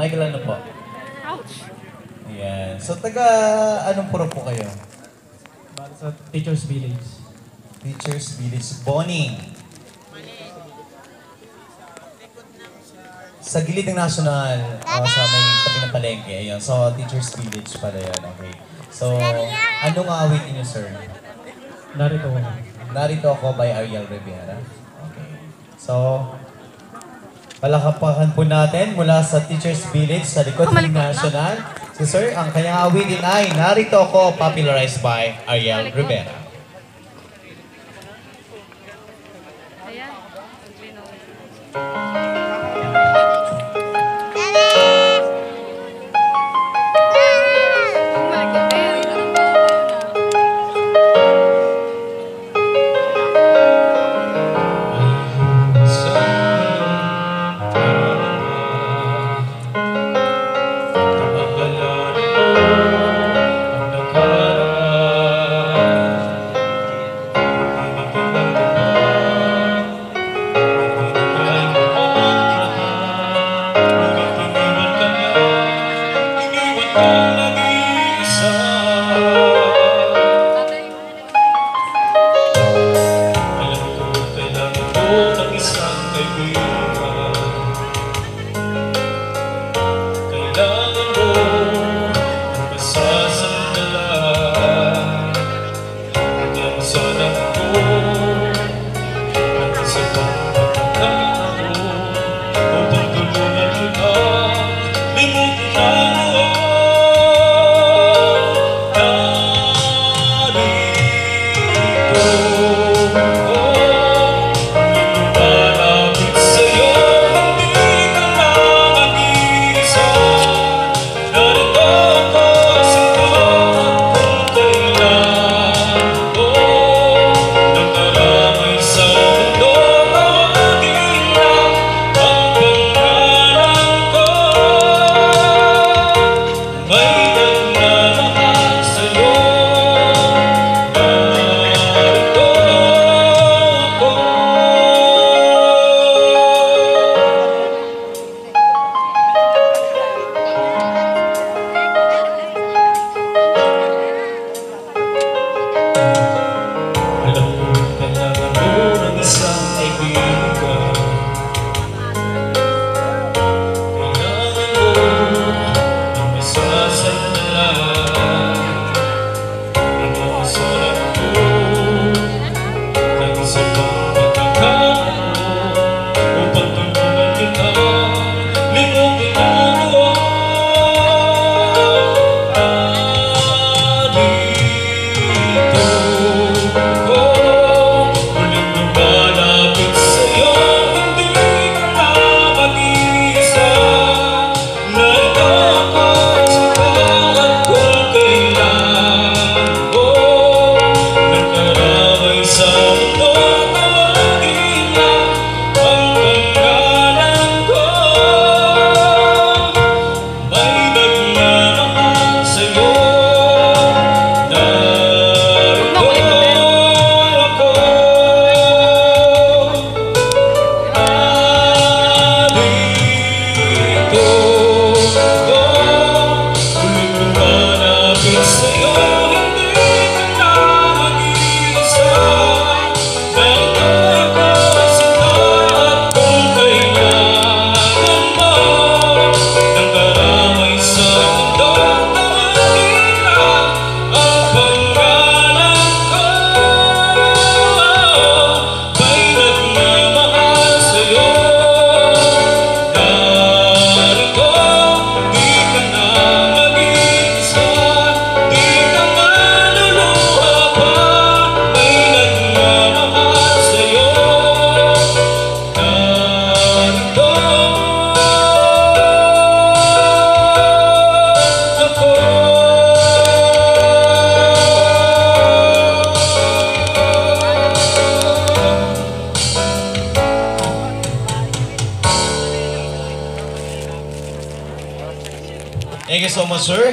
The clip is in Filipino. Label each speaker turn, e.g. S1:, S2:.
S1: Michael ano po?
S2: Ouch!
S1: Ayan. So, taga anong puro po kayo?
S3: Para sa Teacher's Village.
S1: Teachers Village Bonnie. Sa gilid ng National, uh, sa may tabi ng palengke. Ayun. So, Teachers Village pala yun. Okay. So, anong awitin niyo, sir?
S3: Narito ako.
S1: Narito ako by Ariel Rivera. Okay. So, palakapakan po natin mula sa Teachers Village sa likod ng. National. Si sir, ang kanyang awitin ay Narito Ako, popularized by Ariel Rivera.
S2: Ayan.
S1: Thank you so much, sir.